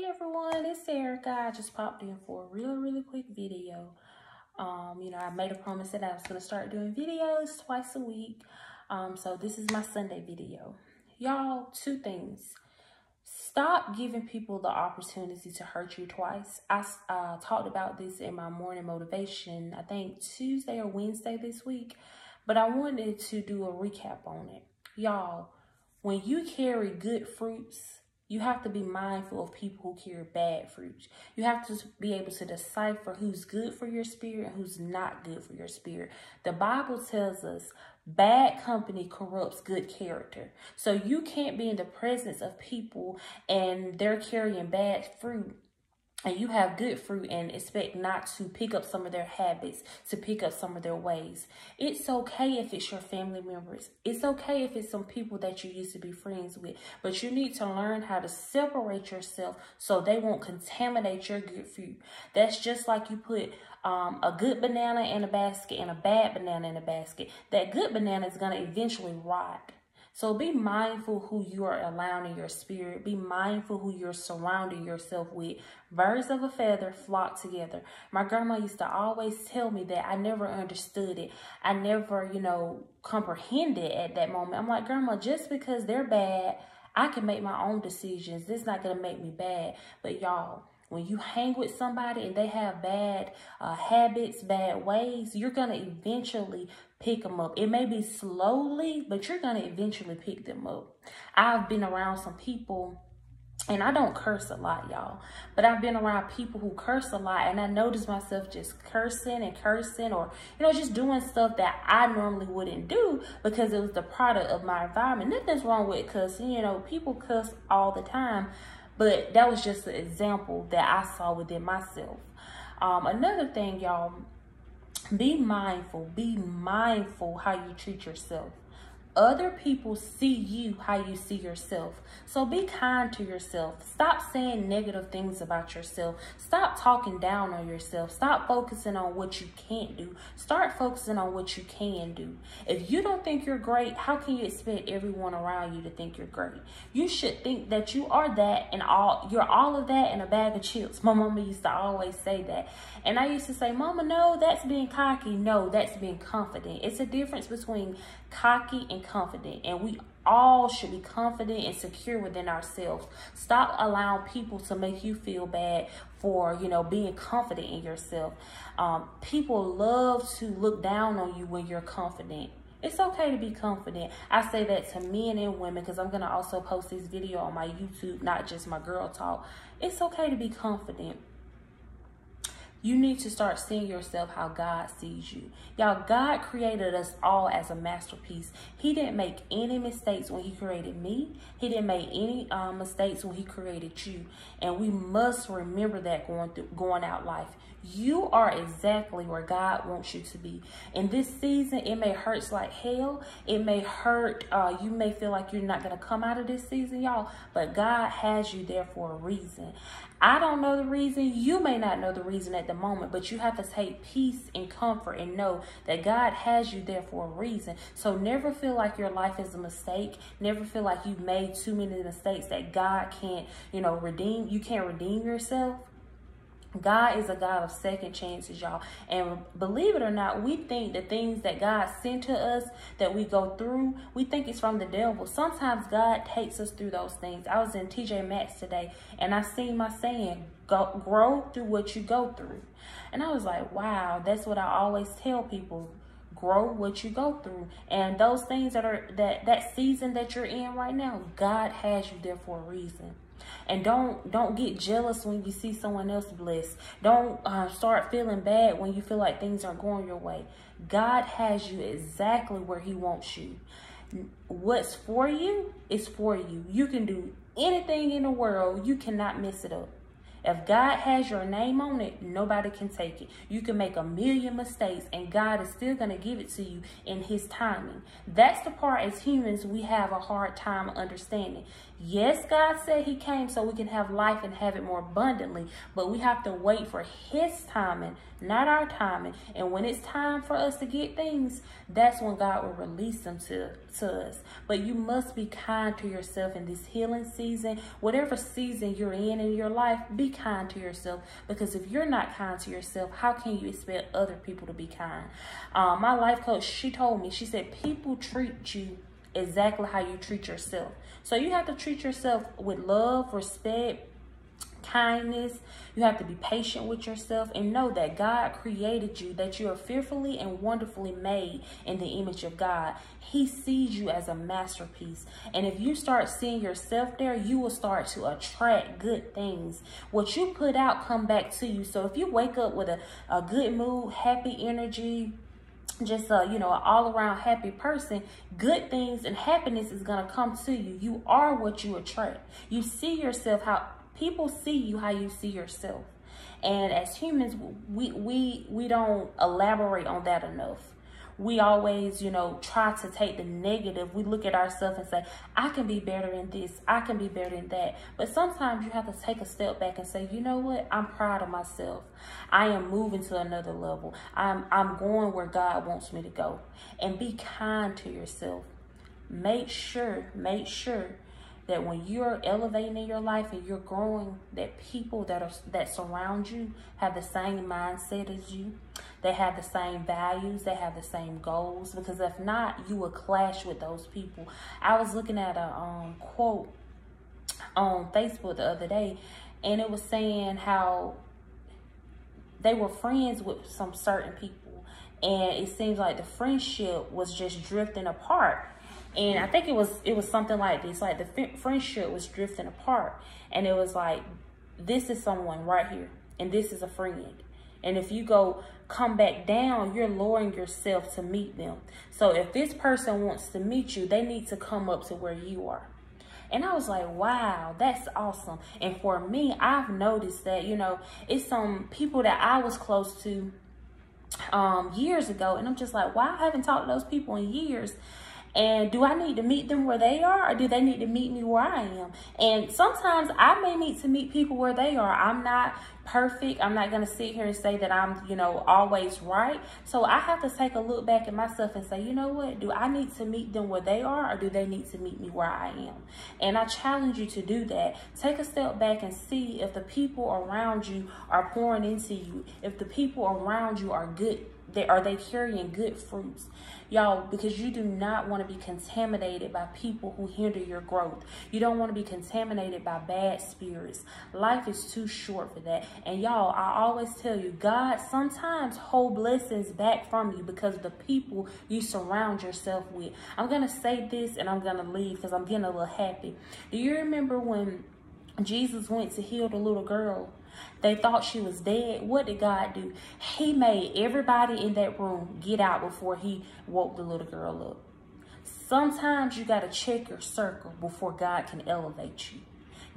Hey everyone, it's Erika. I just popped in for a really, really quick video. Um, you know, I made a promise that I was going to start doing videos twice a week. Um, so this is my Sunday video. Y'all, two things. Stop giving people the opportunity to hurt you twice. I uh, talked about this in my morning motivation, I think Tuesday or Wednesday this week. But I wanted to do a recap on it. Y'all, when you carry good fruits, you have to be mindful of people who carry bad fruit. You have to be able to decipher who's good for your spirit and who's not good for your spirit. The Bible tells us bad company corrupts good character. So you can't be in the presence of people and they're carrying bad fruit and you have good fruit and expect not to pick up some of their habits, to pick up some of their ways. It's okay if it's your family members. It's okay if it's some people that you used to be friends with, but you need to learn how to separate yourself so they won't contaminate your good fruit. That's just like you put um, a good banana in a basket and a bad banana in a basket. That good banana is going to eventually rot so be mindful who you are allowing in your spirit. Be mindful who you're surrounding yourself with. Birds of a feather flock together. My grandma used to always tell me that I never understood it. I never, you know, comprehended at that moment. I'm like, Grandma, just because they're bad, I can make my own decisions. This is not going to make me bad. But y'all, when you hang with somebody and they have bad uh, habits, bad ways, you're going to eventually pick them up. It may be slowly, but you're going to eventually pick them up. I've been around some people and I don't curse a lot, y'all, but I've been around people who curse a lot and I notice myself just cursing and cursing or, you know, just doing stuff that I normally wouldn't do because it was the product of my environment. Nothing's wrong with cussing, you know, people cuss all the time, but that was just an example that I saw within myself. Um, another thing, y'all, be mindful. Be mindful how you treat yourself. Other people see you how you see yourself. So be kind to yourself. Stop saying negative things about yourself. Stop talking down on yourself. Stop focusing on what you can't do. Start focusing on what you can do. If you don't think you're great, how can you expect everyone around you to think you're great? You should think that you are that and all you're all of that in a bag of chips. My mama used to always say that. And I used to say, Mama, no, that's being cocky. No, that's being confident. It's a difference between cocky and confident. And we all should be confident and secure within ourselves. Stop allowing people to make you feel bad for, you know, being confident in yourself. Um, people love to look down on you when you're confident. It's okay to be confident. I say that to men and women because I'm going to also post this video on my YouTube, not just my girl talk. It's okay to be confident. You need to start seeing yourself how God sees you. Y'all, God created us all as a masterpiece. He didn't make any mistakes when he created me. He didn't make any um, mistakes when he created you. And we must remember that going through going out life. You are exactly where God wants you to be. In this season, it may hurt like hell. It may hurt. Uh, you may feel like you're not going to come out of this season, y'all. But God has you there for a reason. I don't know the reason. You may not know the reason at the moment, but you have to take peace and comfort and know that God has you there for a reason. So never feel like your life is a mistake. Never feel like you've made too many mistakes that God can't, you know, redeem. You can't redeem yourself. God is a God of second chances, y'all. And believe it or not, we think the things that God sent to us that we go through, we think it's from the devil. Sometimes God takes us through those things. I was in TJ Maxx today and I seen my saying, go, grow through what you go through. And I was like, wow, that's what I always tell people grow what you go through and those things that are that that season that you're in right now god has you there for a reason and don't don't get jealous when you see someone else blessed don't uh, start feeling bad when you feel like things aren't going your way god has you exactly where he wants you what's for you is for you you can do anything in the world you cannot mess it up if God has your name on it, nobody can take it. You can make a million mistakes and God is still going to give it to you in his timing. That's the part as humans we have a hard time understanding. Yes, God said he came so we can have life and have it more abundantly, but we have to wait for his timing, not our timing. And when it's time for us to get things, that's when God will release them to, to us. But you must be kind to yourself in this healing season. Whatever season you're in in your life, be kind to yourself. Because if you're not kind to yourself, how can you expect other people to be kind? Um, my life coach, she told me, she said, people treat you exactly how you treat yourself. So you have to treat yourself with love, respect, kindness. You have to be patient with yourself and know that God created you, that you are fearfully and wonderfully made in the image of God. He sees you as a masterpiece. And if you start seeing yourself there, you will start to attract good things. What you put out come back to you. So if you wake up with a, a good mood, happy energy, just a you know an all-around happy person good things and happiness is going to come to you. You are what you attract. You see yourself how people see you how you see yourself. And as humans we we we don't elaborate on that enough we always, you know, try to take the negative. We look at ourselves and say, I can be better in this. I can be better in that. But sometimes you have to take a step back and say, you know what? I'm proud of myself. I am moving to another level. I'm, I'm going where God wants me to go. And be kind to yourself. Make sure, make sure that when you're elevating in your life and you're growing, that people that are that surround you have the same mindset as you. They have the same values. They have the same goals. Because if not, you will clash with those people. I was looking at a um, quote on Facebook the other day, and it was saying how they were friends with some certain people, and it seems like the friendship was just drifting apart and I think it was it was something like this, like the friendship was drifting apart, and it was like, this is someone right here, and this is a friend. And if you go come back down, you're lowering yourself to meet them. So if this person wants to meet you, they need to come up to where you are. And I was like, wow, that's awesome. And for me, I've noticed that, you know, it's some people that I was close to um, years ago. And I'm just like, why I haven't talked to those people in years. And do I need to meet them where they are or do they need to meet me where I am? And sometimes I may need to meet people where they are. I'm not perfect. I'm not going to sit here and say that I'm, you know, always right. So I have to take a look back at myself and say, you know what? Do I need to meet them where they are or do they need to meet me where I am? And I challenge you to do that. Take a step back and see if the people around you are pouring into you, if the people around you are good they are they carrying good fruits? Y'all because you do not want to be contaminated by people who hinder your growth. You don't want to be contaminated by bad spirits. Life is too short for that. And y'all i always tell you god sometimes hold blessings back from you because of the people you surround yourself with. I'm gonna say this and i'm gonna leave because i'm getting a little happy. Do you remember when jesus went to heal the little girl they thought she was dead. What did God do? He made everybody in that room get out before he woke the little girl up. Sometimes you got to check your circle before God can elevate you.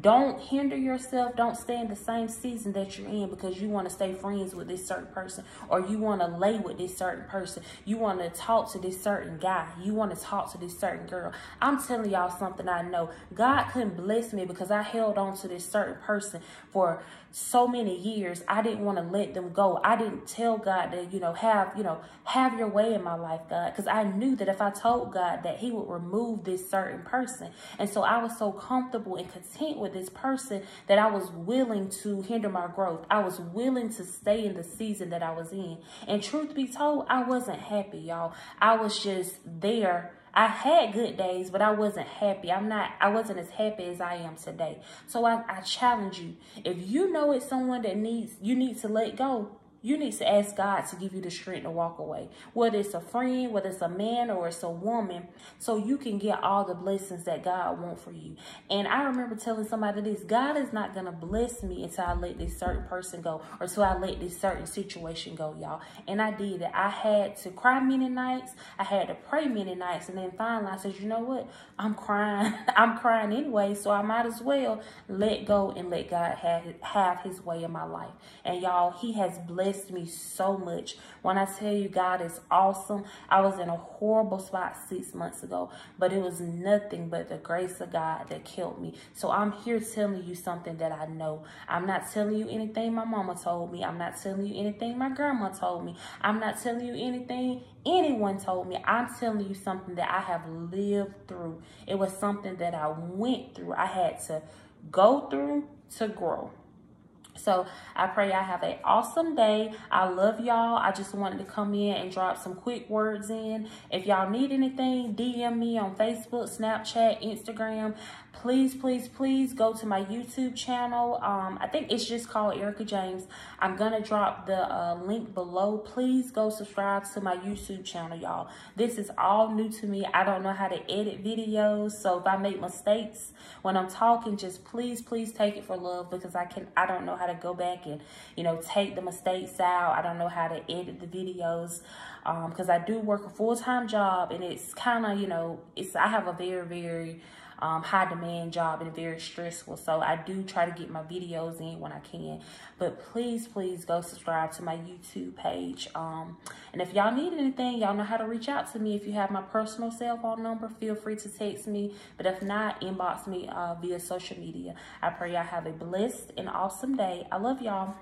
Don't hinder yourself. Don't stay in the same season that you're in because you want to stay friends with this certain person or you want to lay with this certain person. You want to talk to this certain guy. You want to talk to this certain girl. I'm telling y'all something I know. God couldn't bless me because I held on to this certain person for so many years. I didn't want to let them go. I didn't tell God that, you know, have, you know, have your way in my life, God, because I knew that if I told God that he would remove this certain person. And so I was so comfortable and content with this person that I was willing to hinder my growth. I was willing to stay in the season that I was in. And truth be told, I wasn't happy, y'all. I was just there I had good days, but I wasn't happy. I'm not, I wasn't as happy as I am today. So I, I challenge you. If you know it's someone that needs, you need to let go, you need to ask God to give you the strength to walk away. Whether it's a friend, whether it's a man or it's a woman, so you can get all the blessings that God wants for you. And I remember telling somebody this, God is not going to bless me until I let this certain person go or until I let this certain situation go, y'all. And I did it. I had to cry many nights. I had to pray many nights. And then finally I said, you know what? I'm crying. I'm crying anyway, so I might as well let go and let God have, have his way in my life. And y'all, he has blessed blessed me so much. When I tell you God is awesome, I was in a horrible spot six months ago, but it was nothing but the grace of God that killed me. So I'm here telling you something that I know. I'm not telling you anything my mama told me. I'm not telling you anything my grandma told me. I'm not telling you anything anyone told me. I'm telling you something that I have lived through. It was something that I went through. I had to go through to grow. So I pray y'all have an awesome day. I love y'all. I just wanted to come in and drop some quick words in. If y'all need anything, DM me on Facebook, Snapchat, Instagram. Please, please, please go to my YouTube channel. Um, I think it's just called Erika James. I'm going to drop the uh, link below. Please go subscribe to my YouTube channel, y'all. This is all new to me. I don't know how to edit videos. So if I make mistakes when I'm talking, just please, please take it for love because I can I don't know how to go back and, you know, take the mistakes out. I don't know how to edit the videos because um, I do work a full-time job and it's kind of, you know, it's I have a very, very um, high demand job and very stressful. So I do try to get my videos in when I can. But please, please go subscribe to my YouTube page. Um, and if y'all need anything, y'all know how to reach out to me. If you have my personal cell phone number, feel free to text me. But if not, inbox me uh, via social media. I pray y'all have a blessed and awesome day. I love y'all.